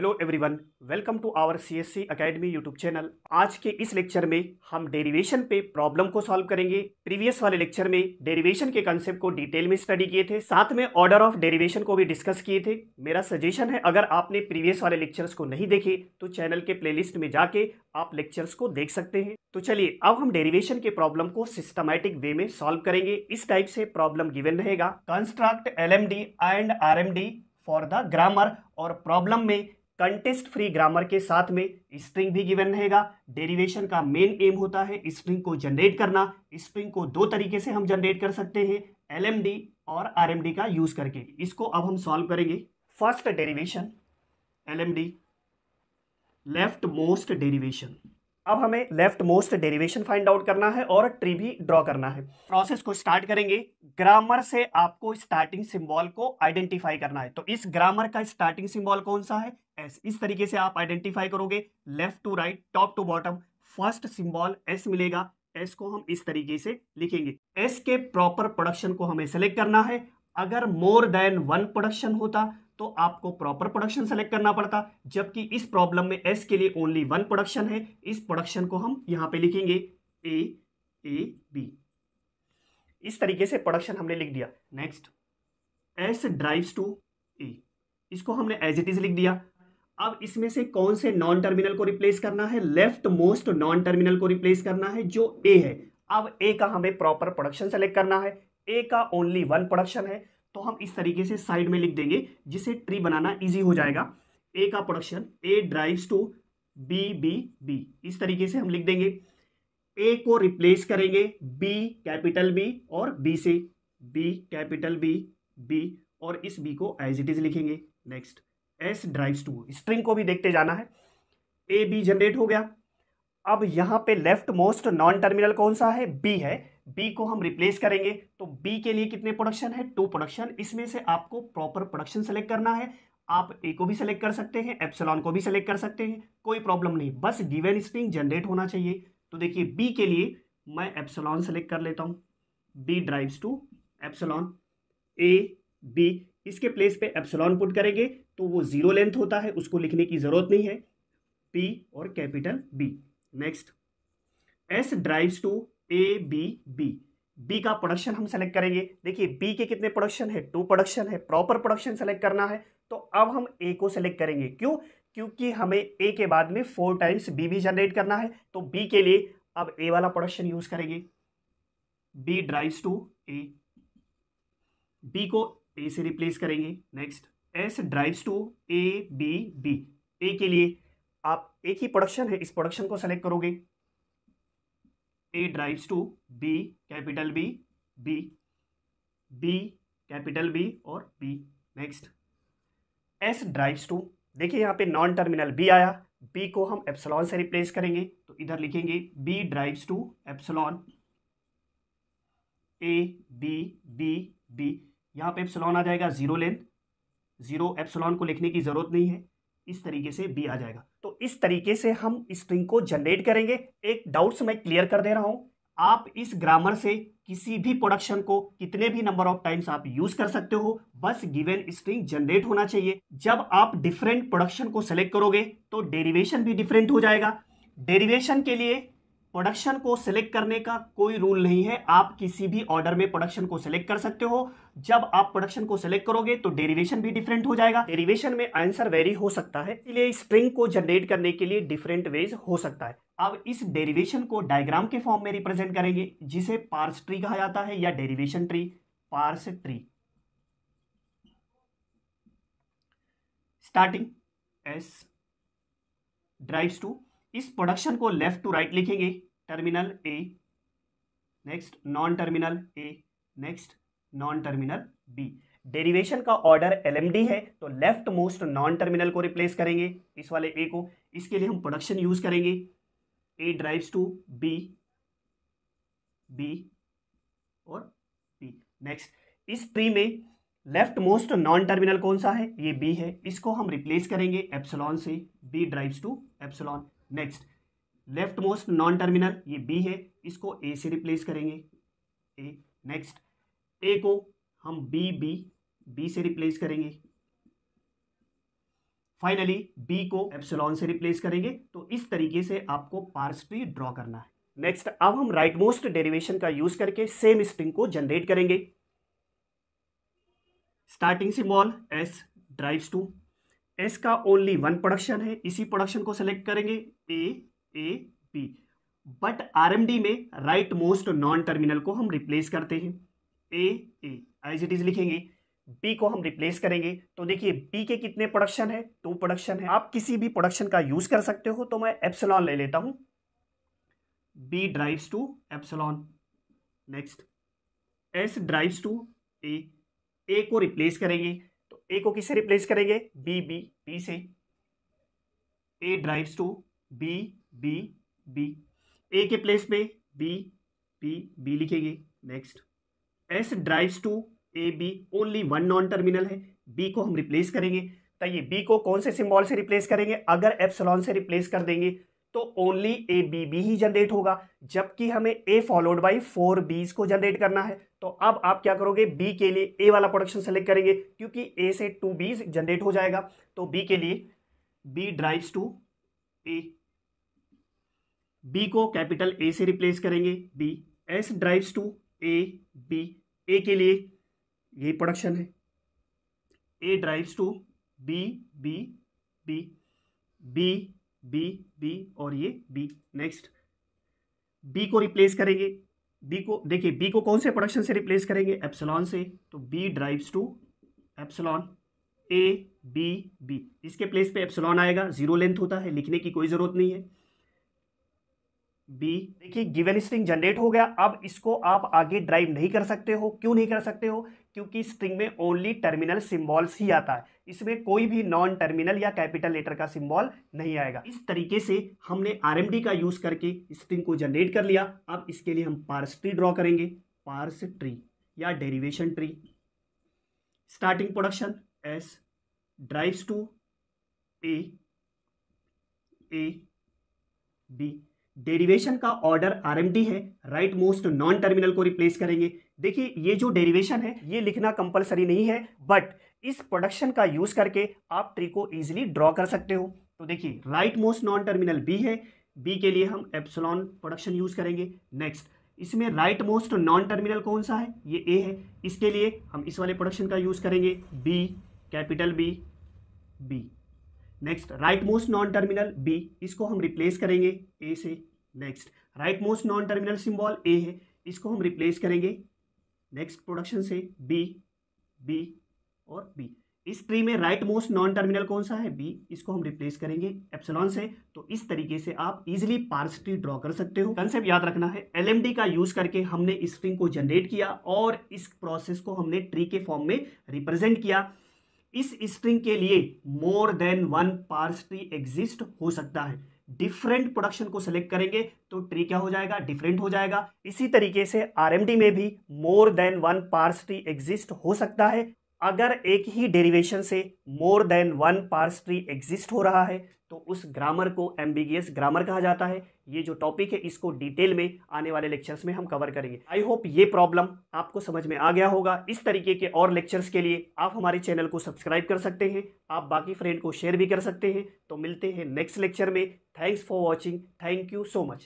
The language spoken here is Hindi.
Hello everyone welcome to our CSC academy YouTube channel आज के इस लेक्चर में हम डेरिवेशन पे प्रॉब्लम को सॉल्व करेंगे। प्रीवियस वाले लेक्चर में डेरिवेशन के कंसेप्ट को डिटेल में स्टडी किए थे। साथ में ऑर्डर ऑफ़ डेरिवेशन को भी डिस्कस किए थे। मेरा सजेशन है, अगर आपने प्रीवियस वाले लेक्चर्स को नहीं देखे तो चैनल के प्ले में जाके आप लेक्चर्स को देख सकते हैं। तो चलिए, अब हम डेरिवेशन के प्रॉब्लम को सिस्टमैटिक वे में सॉल्व करेंगे। इस टाइप से प्रॉब्लम गिवन रहेगा। Construct L and RMD for the grammar और प्रॉब्लम में कंटेस्ट फ्री ग्रामर के साथ में स्ट्रिंग भी गिवन रहेगा। डेरिवेशन का मेन एम होता है स्ट्रिंग को जनरेट करना। स्ट्रिंग को दो तरीके से हम जनरेट कर सकते हैं एलएमडी और आरएमडी का यूज़ करके। इसको अब हम सॉल्व करेंगे। First derivation LMD leftmost derivation अब हमें leftmost derivation find out करना है और ट्री भी ड्रॉ करना है। प्रोसेस को स्टार्ट करेंगे। ग्रामर से आपको स्टार्टिंग सिंबल को आइडेंटिफाई करना है। तो इस ग्रामर का स्टार्टिंग सिंबल कौन सा है? एस इस तरीके से आप आइडेंटिफाई करोगे। Left to right top to bottom first symbol S मिलेगा। एस को हम इस तरीके से लिखेंगे। एस के प्रॉपर प्रोडक्शन को हमें सेलेक्ट करना है। अगर मोर देन वन प्रोडक्शन होता तो आपको प्रॉपर प्रोडक्शन सेलेक्ट करना पड़ता, जबकि इस प्रॉब्लम में एस के लिए ओनली वन प्रोडक्शन है। इस प्रोडक्शन को हम यहाँ पे लिखेंगे ए ए बी इस तरीके से प्रोडक्शन हमने लिख दिया। Next S drives to A इसको हमने एज इट इज़ लिख दिया। अब इसमें से कौन से नॉन टर्मिनल को रिप्लेस करना है? लेफ़्ट मोस्ट नॉन टर्मिनल को रिप्लेस करना है, जो ए है। अब ए का हमें प्रॉपर प्रोडक्शन सेलेक्ट करना है। ए का ओनली वन प्रोडक्शन है। तो हम इस तरीके से साइड में लिख देंगे जिसे ट्री बनाना इजी हो जाएगा। ए का production A drives to B B B इस तरीके से हम लिख देंगे। ए को रिप्लेस करेंगे बी कैपिटल बी और बी से। बी कैपिटल बी बी और इस बी को एज इट इज़ लिखेंगे। Next S drives to string को भी देखते जाना है। ए बी जनरेट हो गया। अब यहाँ पे लेफ़्ट मोस्ट नॉन टर्मिनल कौन सा है? बी है। बी को हम रिप्लेस करेंगे तो बी के लिए कितने प्रोडक्शन है? टू प्रोडक्शन इसमें से आपको प्रॉपर प्रोडक्शन सेलेक्ट करना है। आप ए को भी सेलेक्ट कर सकते हैं एप्सलॉन को भी सेलेक्ट कर सकते हैं, कोई प्रॉब्लम नहीं। बस गिवन स्ट्रिंग जनरेट होना चाहिए। तो देखिए बी के लिए मैं एप्सलॉन सेलेक्ट कर लेता हूँ। B derives to epsilon A B इसके प्लेस पे एप्सलॉन पुट करेंगे तो वो ज़ीरो लेंथ होता है, उसको लिखने की ज़रूरत नहीं है। पी और capital B next S drives to A B B B का प्रोडक्शन हम सेलेक्ट करेंगे। देखिए बी के कितने प्रोडक्शन है? टू प्रोडक्शन है। प्रॉपर प्रोडक्शन सेलेक्ट करना है। तो अब हम ए को सेलेक्ट करेंगे। क्यों? क्योंकि हमें ए के बाद में फोर टाइम्स बी भी जनरेट करना है। तो बी के लिए अब ए वाला प्रोडक्शन यूज़ करेंगे। B drives to A B को ए से रिप्लेस करेंगे। Next S drives to A B B A के लिए आप एक ही प्रोडक्शन है। इस प्रोडक्शन को सेलेक्ट करोगे। A drives to B capital B B B capital B और B next S drives to देखिए यहाँ पे नॉन टर्मिनल बी आया। बी को हम एप्सलॉन से रिप्लेस करेंगे तो इधर लिखेंगे B drives to epsilon A B B B यहाँ पे एप्सलॉन आ जाएगा ज़ीरो लेंथ ज़ीरो एप्सलॉन को लिखने की ज़रूरत नहीं है। इस तरीके से बी आ जाएगा। तो इस तरीके से हम स्ट्रिंग को जनरेट करेंगे। एक डाउट्स मैं क्लियर कर दे रहा हूँ। आप इस ग्रामर से किसी भी प्रोडक्शन को कितने भी नंबर ऑफ़ टाइम्स आप यूज़ कर सकते हो। बस गिवेन स्ट्रिंग जनरेट होना चाहिए। जब आप डिफरेंट प्रोडक्शन को सेलेक्ट करोगे तो डेरिवेशन भी डिफरेंट हो जाएगा। डेरिवेशन के लिए प्रोडक्शन को सिलेक्ट करने का कोई रूल नहीं है। आप किसी भी ऑर्डर में प्रोडक्शन को सिलेक्ट कर सकते हो। जब आप प्रोडक्शन को सिलेक्ट करोगे तो डेरिवेशन भी डिफरेंट हो जाएगा। डेरिवेशन में आंसर वेरी हो सकता है, इसलिए स्ट्रिंग को जनरेट करने के लिए डिफरेंट वेज हो सकता है। अब इस डेरिवेशन को डायग्राम के फॉर्म में रिप्रेजेंट करेंगे, जिसे पार्स ट्री कहा जाता है या derivation tree parse tree starting S drives to इस प्रोडक्शन को लेफ़्ट टू राइट लिखेंगे। Terminal A next non terminal A next non terminal B derivation का ऑर्डर एलएमडी है तो लेफ़्ट मोस्ट नॉन टर्मिनल को रिप्लेस करेंगे इस वाले ए को। इसके लिए हम प्रोडक्शन यूज़ करेंगे। A drives to B B और बी नेक्स्ट इस ट्री में लेफ़्ट मोस्ट नॉन टर्मिनल कौन सा है? ये बी है। इसको हम रिप्लेस करेंगे एप्सलॉन से। B drives to epsilon next leftmost non terminal ये बी है, इसको ए से रिप्लेस करेंगे। ए नेक्स्ट ए को हम बी बी बी से रिप्लेस करेंगे। फाइनली बी को एप्सिलॉन से रिप्लेस करेंगे तो इस तरीके से आपको पार्स ट्री ड्रॉ करना है। नेक्स्ट अब हम राइट मोस्ट डेरिवेशन का यूज़ करके सेम स्ट्रिंग को जनरेट करेंगे। Starting symbol S derives to S का ओनली वन प्रोडक्शन है, इसी प्रोडक्शन को सेलेक्ट करेंगे A A B but RMD में राइट मोस्ट नॉन टर्मिनल को हम रिप्लेस करते हैं। A A as it is लिखेंगे। बी को हम रिप्लेस करेंगे। तो देखिए बी के कितने प्रोडक्शन है? टू प्रोडक्शन है। आप किसी भी प्रोडक्शन का यूज़ कर सकते हो तो मैं एप्सलॉन ले लेता हूँ। B drives to epsilon next S drives to A A को रिप्लेस करेंगे। ए को किससे रिप्लेस करेंगे? बी बी बी से। A drives to B B B A के प्लेस पे बी बी बी लिखेंगे। Next S drives to A B only one non terminal है। बी को हम रिप्लेस करेंगे। तो ये बी को कौन से सिंबल से रिप्लेस करेंगे? अगर एप्सलॉन से रिप्लेस कर देंगे तो ओनली ए बी बी ही जनरेट होगा, जबकि हमें ए फॉलोड बाई फोर बीज को जनरेट करना है। तो अब आप क्या करोगे? बी के लिए ए वाला प्रोडक्शन सेलेक्ट करेंगे, क्योंकि ए से टू बीज जनरेट हो जाएगा। तो बी के लिए B drives to A B को कैपिटल ए से रिप्लेस करेंगे। B S drives to A B A के लिए ये प्रोडक्शन है। A drives to B B B B B B और ये बी नेक्स्ट बी को रिप्लेस करेंगे. बी को, देखिए बी को कौन से प्रोडक्शन से रिप्लेस करेंगे? एप्सलॉन से. तो B derives to epsilon A B B इसके प्लेस पे एप्सलॉन आएगा. ज़ीरो लेंथ होता है. लिखने की कोई ज़रूरत नहीं है. बी, देखिए गिवन स्ट्रिंग जनरेट हो गया। अब इसको आप आगे ड्राइव नहीं कर सकते हो। क्यों नहीं कर सकते हो? क्योंकि स्ट्रिंग में ओनली टर्मिनल सिंबल्स ही आता है। इसमें कोई भी नॉन टर्मिनल या कैपिटल लेटर का सिंबल नहीं आएगा। इस तरीके से हमने आरएमडी का यूज़ करके स्ट्रिंग को जनरेट कर लिया। अब इसके लिए हम पार्स ट्री ड्रॉ करेंगे। पार्स ट्री या derivation tree starting production S drives to A A B derivation का ऑर्डर आरएमडी है राइट मोस्ट नॉन टर्मिनल को रिप्लेस करेंगे। देखिए, ये जो डेरिवेशन है, ये लिखना कंपलसरी नहीं है बट इस प्रोडक्शन का यूज़ करके आप ट्री को इजीली ड्रॉ कर सकते हो। तो देखिए right most non terminal B है बी के लिए हम एप्सलॉन प्रोडक्शन यूज़ करेंगे। नेक्स्ट इसमें राइट मोस्ट नॉन टर्मिनल कौन सा है? ये ए है। इसके लिए हम इस वाले प्रोडक्शन का यूज़ करेंगे। B capital B B next rightmost non terminal B इसको हम रिप्लेस करेंगे ए से। Next rightmost non terminal symbol A है, इसको हम रिप्लेस करेंगे। नेक्स्ट प्रोडक्शन से बी बी और बी इस ट्री में राइट मोस्ट नॉन टर्मिनल कौन सा है? बी इसको हम रिप्लेस करेंगे एप्सिलॉन से। तो इस तरीके से आप इजीली पार्स ट्री ड्रॉ कर सकते हो। कंसेप्ट याद रखना है एलएमडी का यूज़ करके हमने स्ट्रिंग को जनरेट किया और इस प्रोसेस को हमने ट्री के फॉर्म में रिप्रेजेंट किया। इस स्ट्रिंग के लिए more than one parse tree exist हो सकता है। डिफरेंट प्रोडक्शन को सिलेक्ट करेंगे तो ट्री क्या हो जाएगा? डिफरेंट हो जाएगा। इसी तरीके से आरएमडी में भी more than one parse tree exist हो सकता है। अगर एक ही डेरिवेशन से more than one parse tree exist हो रहा है तो उस ग्रामर को एम्बिगियस ग्रामर कहा जाता है। ये जो टॉपिक है, इसको डिटेल में आने वाले लेक्चर्स में हम कवर करेंगे। आई होप ये प्रॉब्लम आपको समझ में आ गया होगा। इस तरीके के और लेक्चर्स के लिए आप हमारे चैनल को सब्सक्राइब कर सकते हैं। आप बाकी फ्रेंड को शेयर भी कर सकते हैं। तो मिलते हैं नेक्स्ट लेक्चर में। Thanks for watching thank you so much